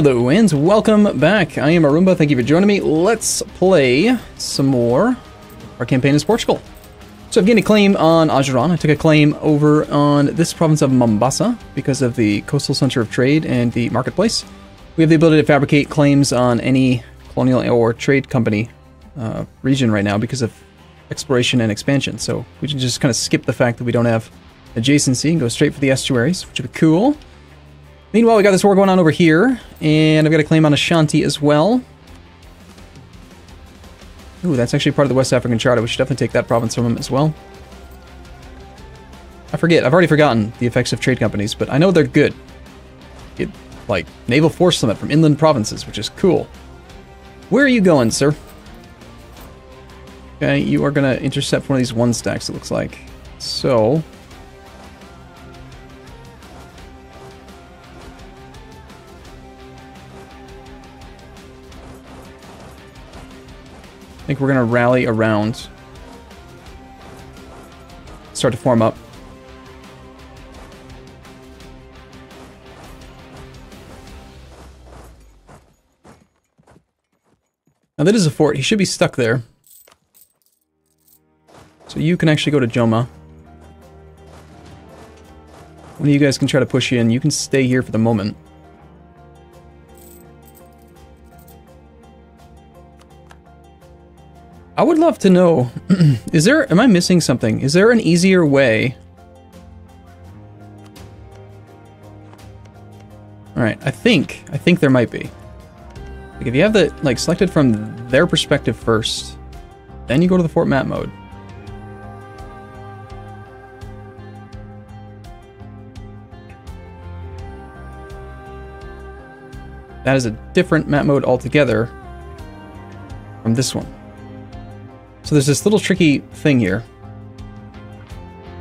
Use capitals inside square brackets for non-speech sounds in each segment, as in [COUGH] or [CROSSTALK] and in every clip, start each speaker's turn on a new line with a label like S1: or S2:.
S1: Hello and welcome back. I am Arumba. Thank you for joining me. Let's play some more. Our campaign is Portugal. So I've gained a claim on Ajuran. I took a claim over on this province of Mombasa because of the coastal center of trade and the marketplace. We have the ability to fabricate claims on any colonial or trade company uh, region right now because of exploration and expansion. So we can just kind of skip the fact that we don't have adjacency and go straight for the estuaries, which would be cool. Meanwhile, we got this war going on over here, and I've got a claim on Ashanti as well. Ooh, that's actually part of the West African Charter. We should definitely take that province from them as well. I forget. I've already forgotten the effects of trade companies, but I know they're good. Get, like, naval force limit from inland provinces, which is cool. Where are you going, sir? Okay, you are going to intercept one of these one stacks, it looks like. So, think we're going to rally around. Start to form up. Now that is a fort. He should be stuck there. So you can actually go to Joma. One of you guys can try to push in. You can stay here for the moment. I would love to know, [CLEARS THROAT] is there, am I missing something? Is there an easier way? Alright, I think, I think there might be. Like if you have the, like, selected from their perspective first, then you go to the fort map mode. That is a different map mode altogether from this one. So there's this little tricky thing here.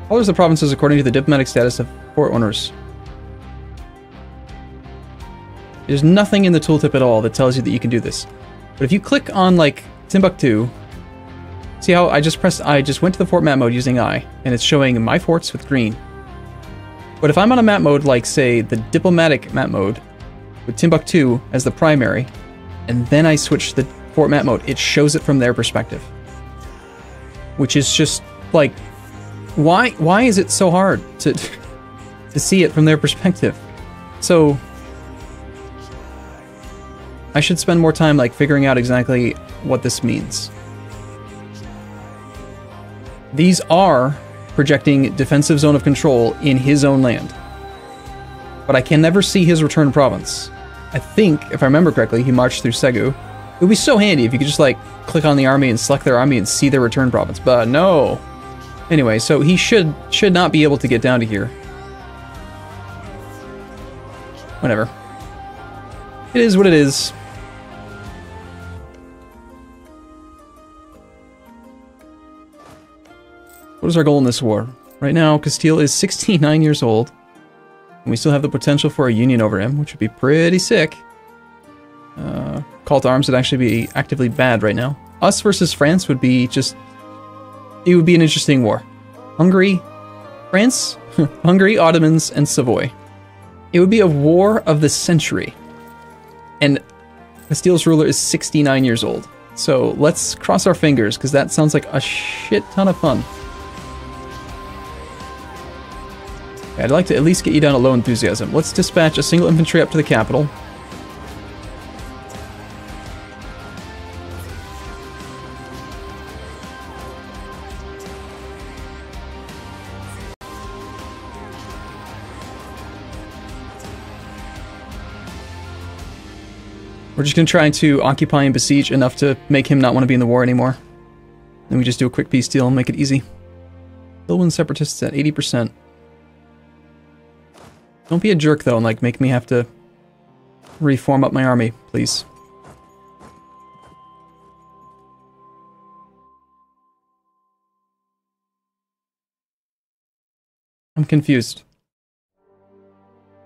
S1: Colors the provinces according to the diplomatic status of fort owners. There's nothing in the tooltip at all that tells you that you can do this. But if you click on, like, Timbuktu, see how I just pressed, I just went to the fort map mode using I, and it's showing my forts with green. But if I'm on a map mode like, say, the diplomatic map mode, with Timbuktu as the primary, and then I switch to the fort map mode, it shows it from their perspective which is just like why why is it so hard to [LAUGHS] to see it from their perspective? So I should spend more time like figuring out exactly what this means. These are projecting defensive zone of control in his own land. But I can never see his return province. I think, if I remember correctly, he marched through Segu. It would be so handy if you could just like click on the army and select their army and see their return province, but no. Anyway, so he should should not be able to get down to here. Whatever. It is what it is. What is our goal in this war? Right now, Castile is 69 years old, and we still have the potential for a union over him, which would be pretty sick. Uh, call to arms would actually be actively bad right now. Us versus France would be just... It would be an interesting war. Hungary, France, [LAUGHS] Hungary, Ottomans, and Savoy. It would be a war of the century. And Castile's ruler is 69 years old. So let's cross our fingers, because that sounds like a shit ton of fun. I'd like to at least get you down to low enthusiasm. Let's dispatch a single infantry up to the capital. We're just to try to occupy and besiege enough to make him not want to be in the war anymore. Then we just do a quick peace deal and make it easy. Still win separatists at 80%. Don't be a jerk though and like make me have to reform up my army, please. I'm confused.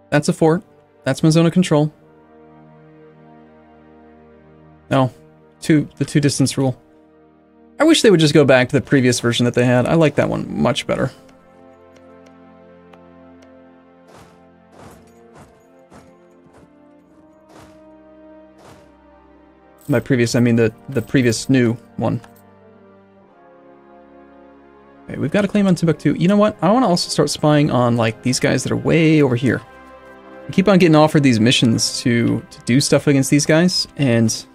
S1: That's a fort. That's my zone of control. No, two the two distance rule. I wish they would just go back to the previous version that they had. I like that one much better. My previous, I mean the, the previous new one. Okay, we've got a claim on Timbuktu. You know what? I want to also start spying on, like, these guys that are way over here. I keep on getting offered these missions to, to do stuff against these guys, and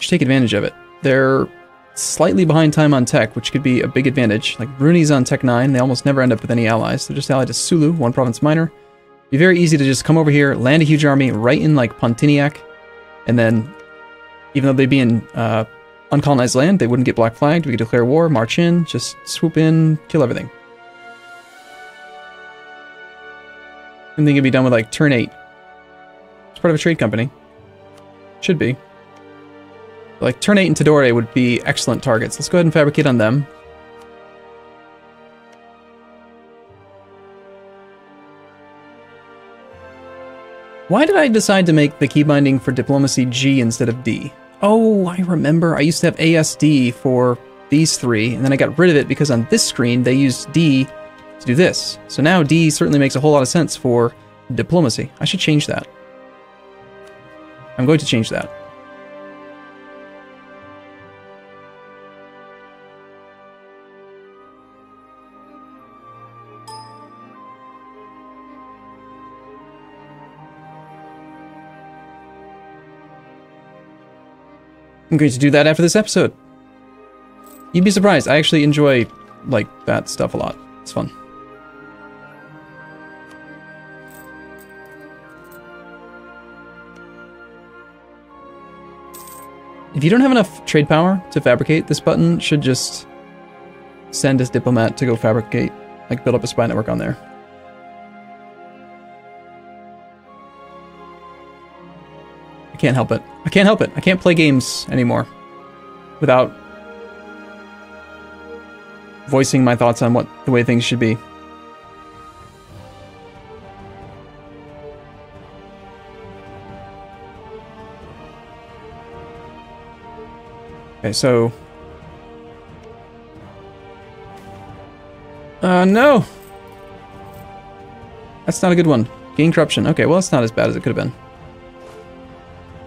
S1: should take advantage of it. They're slightly behind time on tech, which could be a big advantage. Like, Brunei's on tech 9, they almost never end up with any allies. They're just allied to Sulu, one province minor. Be very easy to just come over here, land a huge army right in, like, Pontianak, and then, even though they'd be in uh, uncolonized land, they wouldn't get black flagged. We could declare war, march in, just swoop in, kill everything. And then could be done with like Ternate. It's part of a trade company. Should be. Like Ternate and Tidore would be excellent targets. Let's go ahead and fabricate on them. Why did I decide to make the key binding for diplomacy G instead of D? Oh, I remember. I used to have ASD for these three, and then I got rid of it because on this screen they used D to do this. So now D certainly makes a whole lot of sense for diplomacy. I should change that. I'm going to change that. I'm going to do that after this episode. You'd be surprised. I actually enjoy, like, that stuff a lot. It's fun. If you don't have enough trade power to fabricate, this button should just send this diplomat to go fabricate, like build up a spy network on there. Can't help it. I can't help it. I can't play games anymore without voicing my thoughts on what the way things should be. Okay, so... Uh, no! That's not a good one. Gain corruption. Okay, well, that's not as bad as it could have been.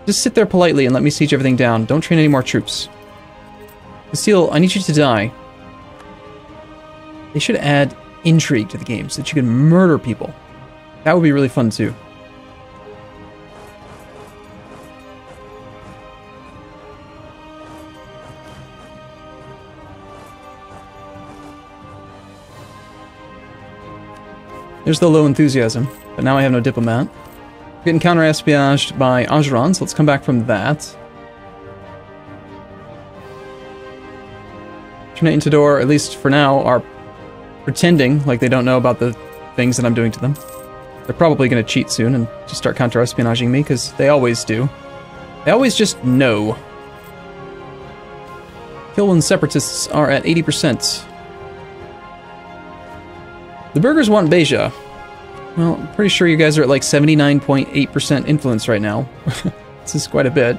S1: Just sit there politely and let me siege everything down. Don't train any more troops. Castile, I need you to die. They should add intrigue to the game so that you can murder people. That would be really fun too. There's the low enthusiasm, but now I have no diplomat. Getting counter-espionaged by Ajuran, so let's come back from that. Ternate and Tidore, at least for now, are pretending like they don't know about the things that I'm doing to them. They're probably going to cheat soon and just start counter-espionaging me, because they always do. They always just know. Kilwan separatists are at 80%. The Burghers want Beja. Well, I'm pretty sure you guys are at like 79.8% influence right now. [LAUGHS] this is quite a bit.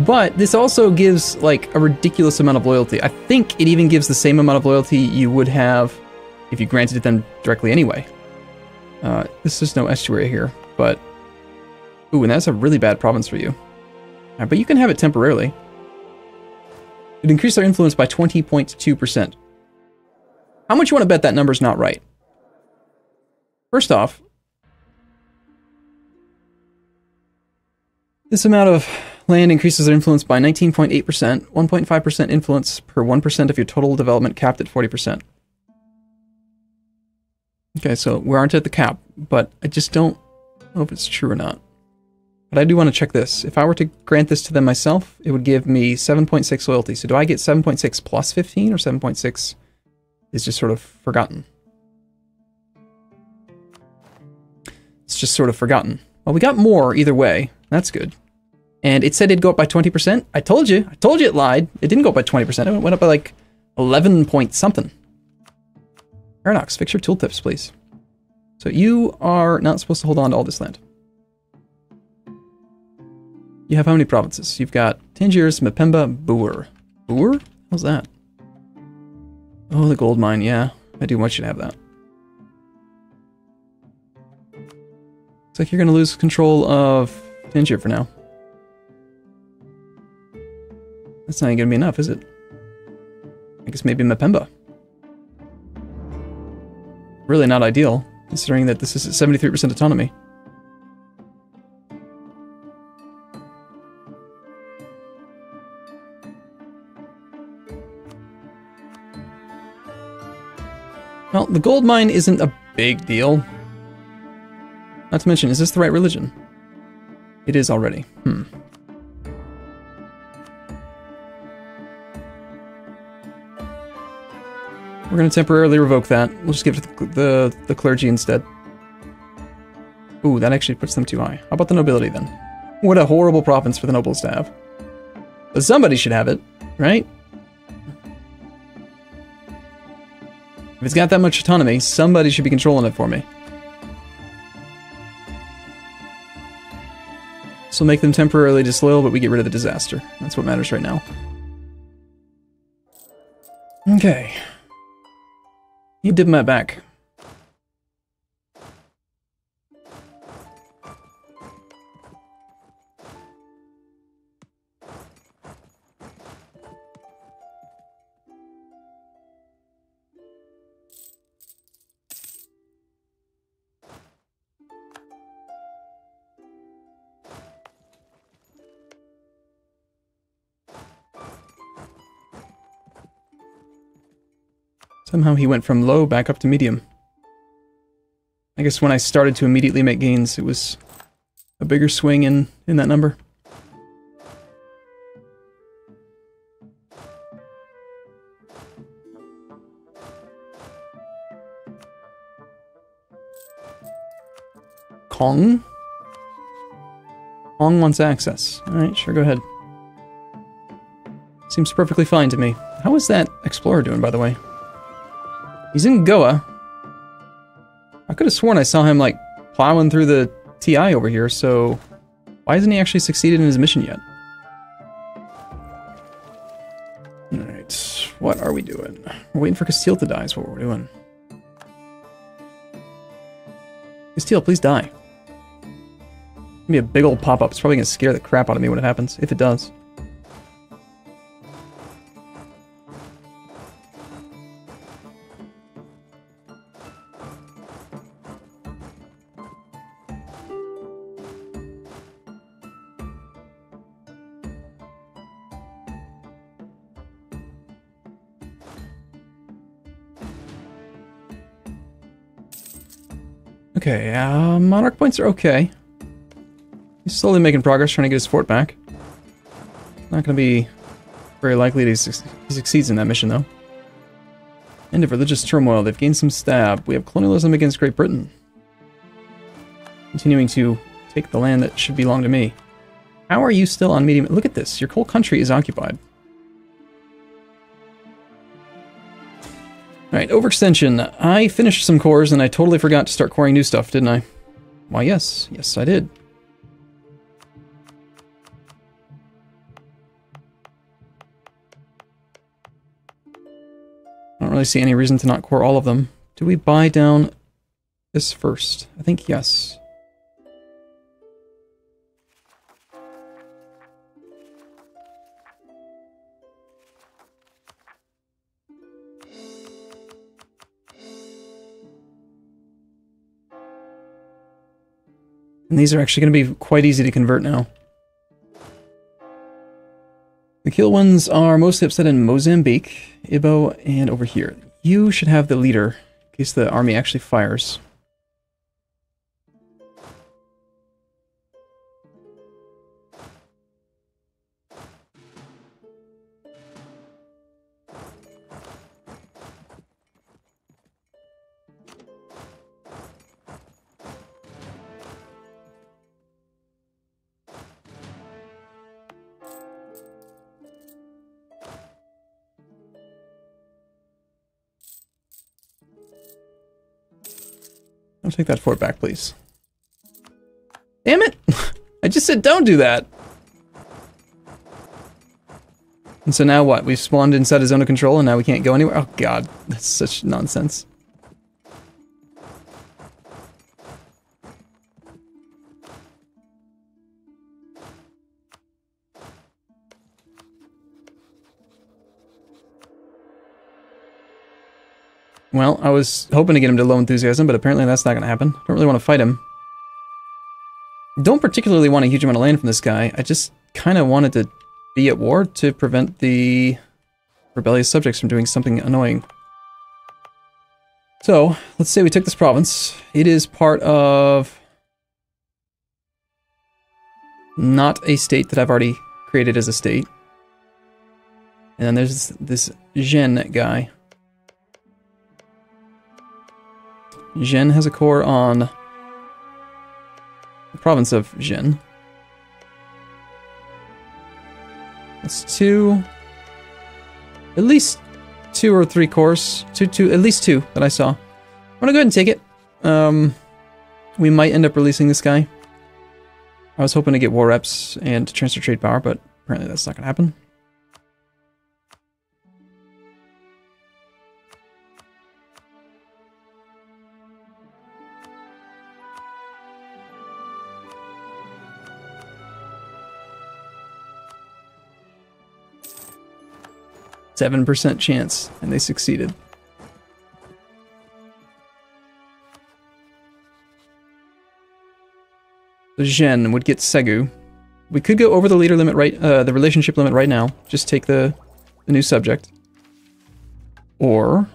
S1: But this also gives like a ridiculous amount of loyalty. I think it even gives the same amount of loyalty you would have if you granted it them directly anyway. Uh, this is no estuary here, but... Ooh, and that's a really bad province for you. Right, but you can have it temporarily. It increased their influence by 20.2%. How much you want to bet that number's not right? First off, This amount of land increases their influence by 19.8%, 1.5% influence per 1% of your total development capped at 40%. Okay, so we aren't at the cap, but I just don't know if it's true or not. But I do want to check this. If I were to grant this to them myself, it would give me 7.6 loyalty. So do I get 7.6 plus 15 or 7.6 is just sort of forgotten? It's just sort of forgotten. Well, we got more either way. That's good and it said it'd go up by 20%. I told you. I told you it lied. It didn't go up by 20%. It went up by like 11 point something. Paradox, fix your tooltips, please. So you are not supposed to hold on to all this land. You have how many provinces? You've got Tangiers, Mpemba, Boer. Boer? How's that? Oh, the gold mine, yeah. I do want you to have that. Looks like you're going to lose control of Tangier for now. That's not gonna be enough, is it? I guess maybe Mapemba. Really not ideal, considering that this is at 73% autonomy. Well, the gold mine isn't a big deal. Not to mention, is this the right religion? It is already. Hmm. We're going to temporarily revoke that. We'll just give it to the, the, the clergy instead. Ooh, that actually puts them too high. How about the nobility then? What a horrible province for the nobles to have. But somebody should have it, right? If it's got that much autonomy, somebody should be controlling it for me. So make them temporarily disloyal, but we get rid of the disaster. That's what matters right now. Okay. You diplomat back. Somehow he went from low back up to medium. I guess when I started to immediately make gains, it was a bigger swing in, in that number. Kong? Kong wants access. Alright, sure, go ahead. Seems perfectly fine to me. How is that Explorer doing, by the way? He's in Goa. I could have sworn I saw him, like, plowing through the TI over here, so... Why hasn't he actually succeeded in his mission yet? Alright, what are we doing? We're waiting for Castile to die is what we're doing. Castile, please die. Gonna be a big old pop-up. It's probably gonna scare the crap out of me when it happens, if it does. Okay, uh, Monarch points are okay. He's slowly making progress trying to get his fort back. Not going to be very likely he, su he succeeds in that mission, though. End of religious turmoil. They've gained some stab. We have colonialism against Great Britain. Continuing to take the land that should belong to me. How are you still on medium? Look at this. Your whole country is occupied. Alright, overextension. I finished some cores and I totally forgot to start coring new stuff, didn't I? Why, yes. Yes, I did. I don't really see any reason to not core all of them. Do we buy down this first? I think yes. And these are actually going to be quite easy to convert now. The kill ones are mostly upset in Mozambique, Ibo, and over here. You should have the leader, in case the army actually fires. I'll take that fort back, please. Damn it! [LAUGHS] I just said don't do that! And so now what? We've spawned inside a zone of control and now we can't go anywhere? Oh god, that's such nonsense. Well, I was hoping to get him to low enthusiasm, but apparently that's not going to happen. Don't really want to fight him. Don't particularly want a huge amount of land from this guy. I just kind of wanted to be at war to prevent the rebellious subjects from doing something annoying. So, let's say we took this province. It is part of... Not a state that I've already created as a state. And then there's this Zhen guy. Zhen has a core on the province of Zhen. That's two, at least two or three cores, two, two, at least two that I saw. I'm gonna go ahead and take it. Um, we might end up releasing this guy. I was hoping to get war reps and transfer trade power, but apparently that's not gonna happen. Seven percent chance, and they succeeded. Zhen would get Segu. We could go over the leader limit right, uh, the relationship limit right now. Just take the, the new subject. Or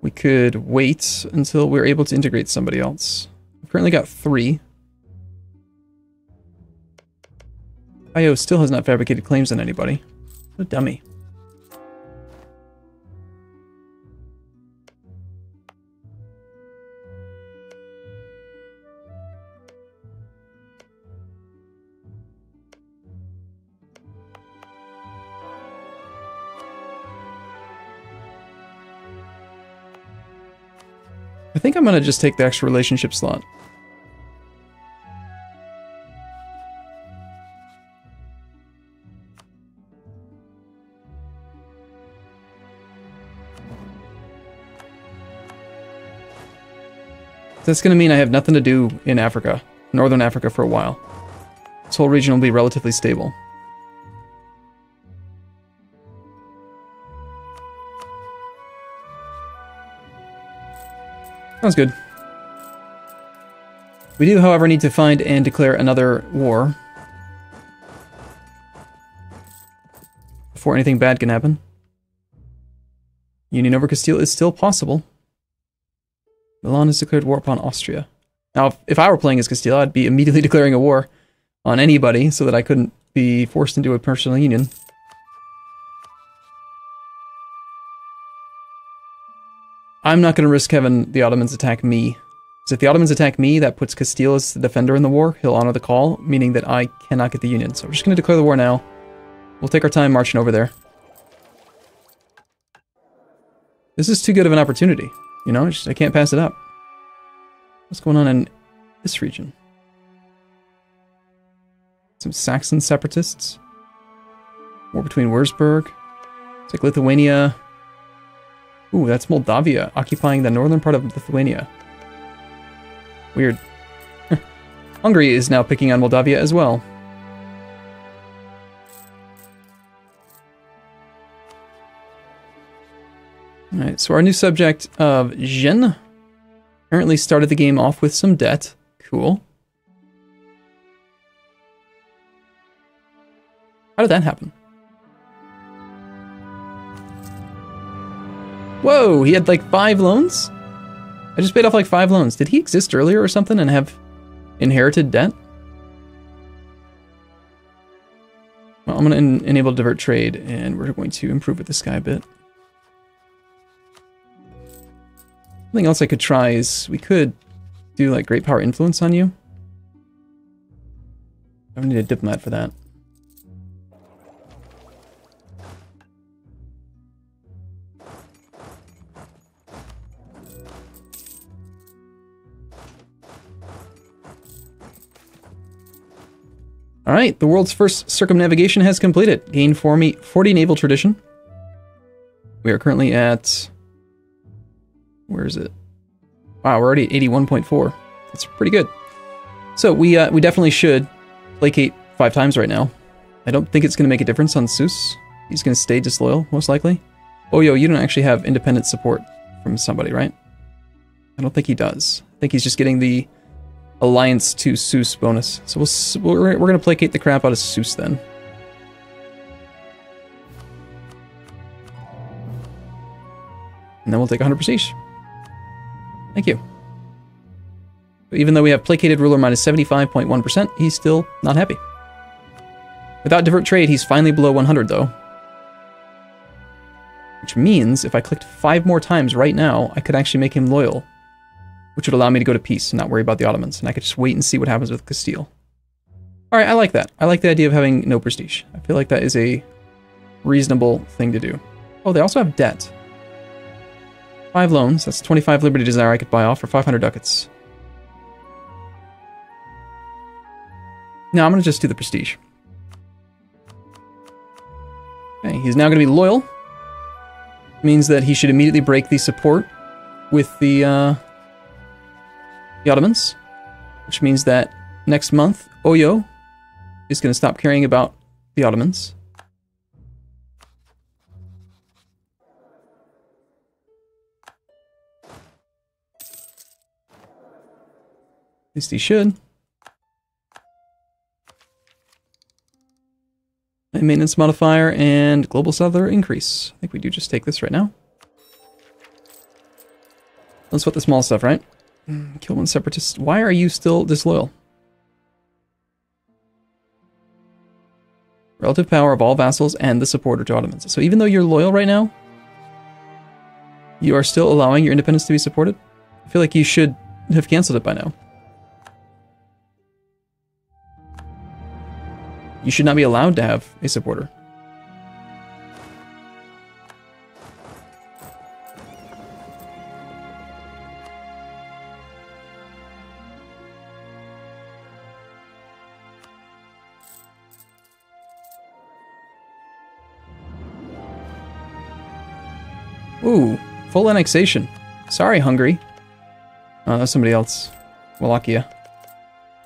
S1: we could wait until we're able to integrate somebody else. We've currently got three. Oyo still has not fabricated claims on anybody. What a dummy. I think I'm going to just take the extra relationship slot. That's going to mean I have nothing to do in Africa, Northern Africa for a while. This whole region will be relatively stable. Sounds good. We do, however, need to find and declare another war. Before anything bad can happen. Union over Castile is still possible. Milan has declared war upon Austria. Now, if I were playing as Castile, I'd be immediately [LAUGHS] declaring a war on anybody so that I couldn't be forced into a personal union. I'm not going to risk having the Ottomans attack me. Because if the Ottomans attack me, that puts Castile as the defender in the war. He'll honor the call, meaning that I cannot get the Union. So we're just going to declare the war now. We'll take our time marching over there. This is too good of an opportunity. You know, just, I can't pass it up. What's going on in this region? Some Saxon separatists. War between Wurzburg. It's like Lithuania. Ooh, that's Moldavia, occupying the northern part of Lithuania. Weird. [LAUGHS] Hungary is now picking on Moldavia as well. Alright, so our new subject of Zhen apparently started the game off with some debt. Cool. How did that happen? Whoa, he had like five loans? I just paid off like five loans. Did he exist earlier or something and have inherited debt? Well, I'm going to enable divert trade and we're going to improve with this guy a bit. Something else I could try is we could do like great power influence on you. I don't need a diplomat for that. All right, the world's first circumnavigation has completed. Gain 40, 40 naval tradition. We are currently at... Where is it? Wow, we're already at 81.4. That's pretty good. So we uh, we definitely should placate five times right now. I don't think it's going to make a difference on Sus. He's going to stay disloyal, most likely. Oh, yo, you don't actually have independent support from somebody, right? I don't think he does. I think he's just getting the alliance to Sus bonus. So we'll, we're, we're going to placate the crap out of Sus then. And then we'll take 100 prestige. Thank you. But even though we have placated ruler minus 75.1, he's still not happy. Without divert trade, he's finally below 100 though. Which means if I clicked five more times right now, I could actually make him loyal. Which would allow me to go to peace and not worry about the Ottomans. And I could just wait and see what happens with Castile. Alright, I like that. I like the idea of having no prestige. I feel like that is a reasonable thing to do. Oh, they also have debt. Five loans. That's 25 Liberty Desire I could buy off for 500 ducats. Now I'm going to just do the prestige. Okay, he's now going to be loyal. Means that he should immediately break the support with the, uh, the Ottomans. Which means that next month, Oyo is going to stop caring about the Ottomans. At least he should. A maintenance modifier and global settler increase. I think we do just take this right now. Let's put the small stuff, right? Mm, kill one separatist. Why are you still disloyal? Relative power of all vassals and the supporter to Ottomans. So even though you're loyal right now, you are still allowing your independence to be supported? I feel like you should have cancelled it by now. You should not be allowed to have a supporter. Full annexation. Sorry, Hungary. Oh, that's somebody else. Wallachia.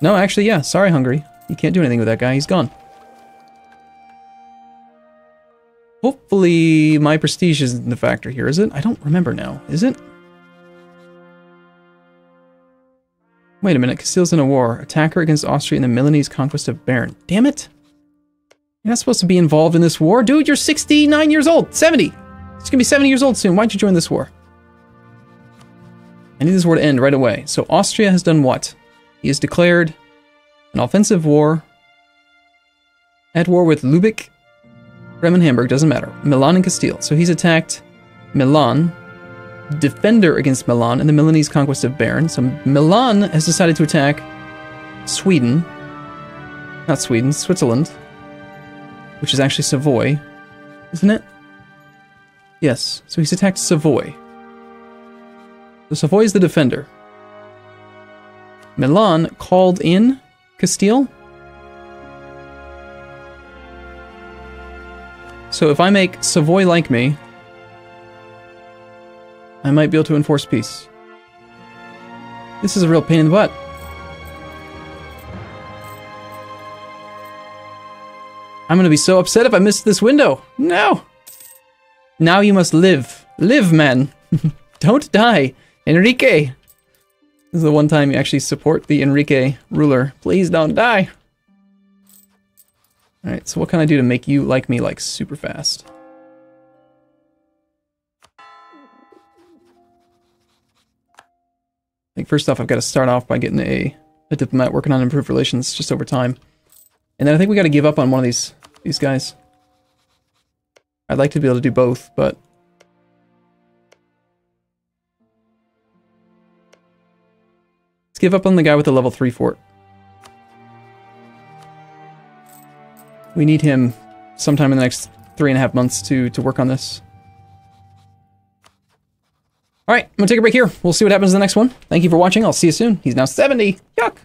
S1: No, actually, yeah. Sorry, Hungary. You can't do anything with that guy. He's gone. Hopefully my prestige isn't the factor here, is it? I don't remember now. Is it? Wait a minute. Castile's in a war. Attacker against Austria in the Milanese conquest of Bern. Damn it. You're not supposed to be involved in this war. Dude, you're 69 years old. 70. It's to be 70 years old soon. Why'd you join this war? I need this war to end right away. So Austria has done what? He has declared an offensive war at war with Lubeck Bremen, Hamburg, doesn't matter. Milan and Castile. So he's attacked Milan, defender against Milan, and the Milanese conquest of Bern. So Milan has decided to attack Sweden. Not Sweden, Switzerland. Which is actually Savoy, isn't it? Yes, so he's attacked Savoy. So Savoy is the defender. Milan called in Castile So if I make Savoy like me, I might be able to enforce peace. This is a real pain in the butt. I'm gonna be so upset if I miss this window. No! Now you must live. Live, man! [LAUGHS] Don't die! Enrique! This is the one time you actually support the Enrique ruler. Please don't die! Alright, so what can I do to make you like me, like, super fast? I think first off, I've got to start off by getting a, a diplomat working on improved relations just over time. And then I think we got to give up on one of these these guys. I'd like to be able to do both, but... Let's give up on the guy with the level 3 fort. We need him sometime in the next three and a half months to, to work on this. Alright, I'm gonna take a break here. We'll see what happens in the next one. Thank you for watching. I'll see you soon. He's now 70. Yuck!